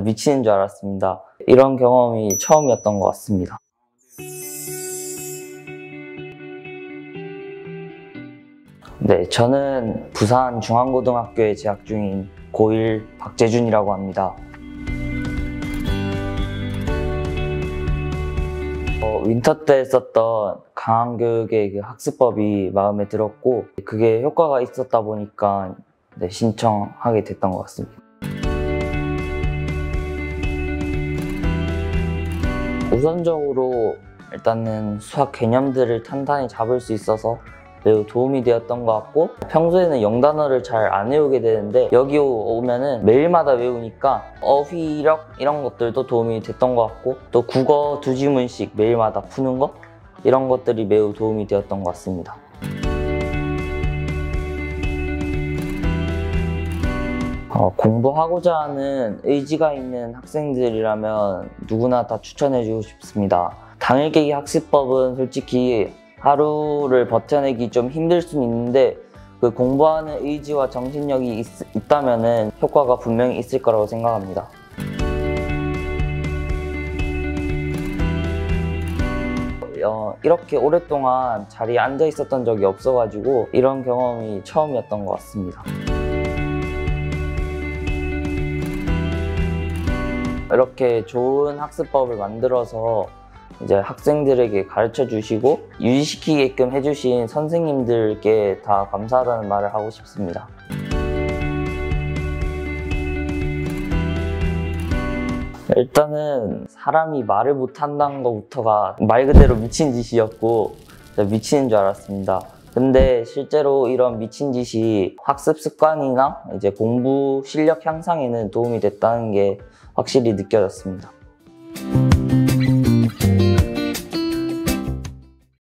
미치는 줄 알았습니다. 이런 경험이 처음이었던 것 같습니다. 네, 저는 부산 중앙고등학교에 재학 중인 고1 박재준이라고 합니다. 어, winter 때 썼던 강안교육의 그 학습법이 마음에 들었고 그게 효과가 있었다 보니까 네, 신청하게 됐던 것 같습니다. 우선적으로 일단은 수학 개념들을 탄탄히 잡을 수 있어서 매우 도움이 되었던 것 같고 평소에는 영단어를 잘 안 외우게 되는데 여기 오면은 매일마다 외우니까 어휘력 이런 것들도 도움이 됐던 것 같고 또 국어 두 지문씩 매일마다 푸는 거 이런 것들이 매우 도움이 되었던 것 같습니다. 어, 공부하고자 하는 의지가 있는 학생들이라면 누구나 다 추천해주고 싶습니다. 당일 계기 학습법은 솔직히 하루를 버텨내기 좀 힘들 수는 있는데 그 공부하는 의지와 정신력이 있, 있다면 효과가 분명히 있을 거라고 생각합니다. 어, 이렇게 오랫동안 자리에 앉아 있었던 적이 없어가지고 이런 경험이 처음이었던 것 같습니다. 이렇게 좋은 학습법을 만들어서 이제 학생들에게 가르쳐 주시고 유지시키게끔 해주신 선생님들께 다 감사하다는 말을 하고 싶습니다. 일단은 사람이 말을 못한다는 것부터가 말 그대로 미친 짓이었고 미치는 줄 알았습니다. 근데 실제로 이런 미친 짓이 학습 습관이나 이제 공부 실력 향상에는 도움이 됐다는 게 확실히 느껴졌습니다.